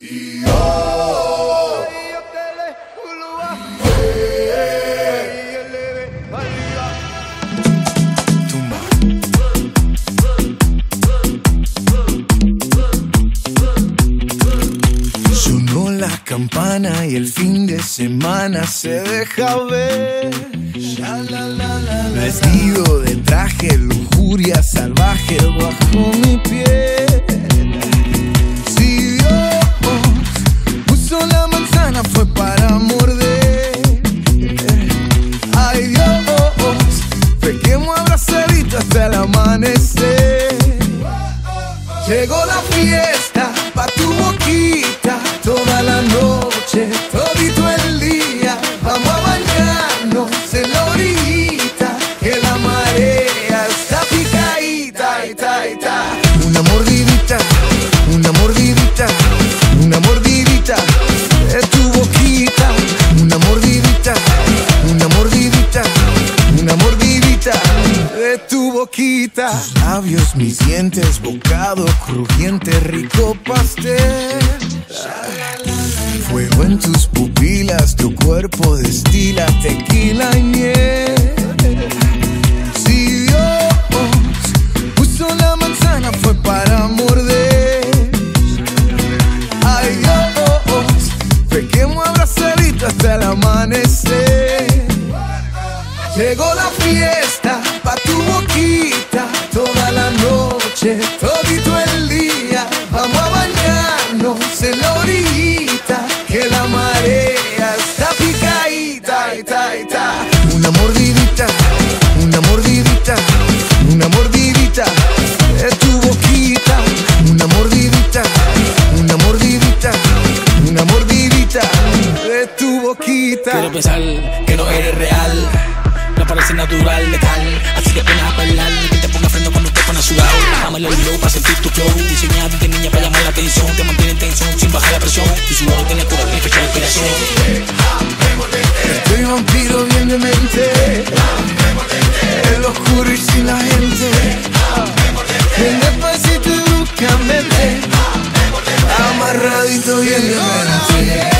Sonó la campana y el fin de semana se deja ver. Vestido de traje, lujuria salvaje bajo mi piel. Abrazaditos hasta el amanecer. Llegó la fiesta boquita. Labios, mis dientes, bocado crujiente, rico pastel. Fuego en tus pupilas, tu cuerpo destila tequila y miel. Noche, todito el día. Vamos a bañarnos en la orillita, que la marea está picadita, ita, ita. Una mordidita, una mordidita, una mordidita de tu boquita. Una mordidita, una mordidita, una mordidita de tu boquita. Quiero pensar que no eres real. No parece natural, letal. Así que pena a bailar. Que te ponga freno cuando te pones sudado. El low para sentir tu flow. Diseñado de niña para llamar la atención. Te mantiene en tensión sin bajar la presión. Tu sudor tiene tu y fecha de inspiración. Estoy vampiro bien de mente El oscuro y sin la gente Ven despacito y bruscamente Amarradito bien de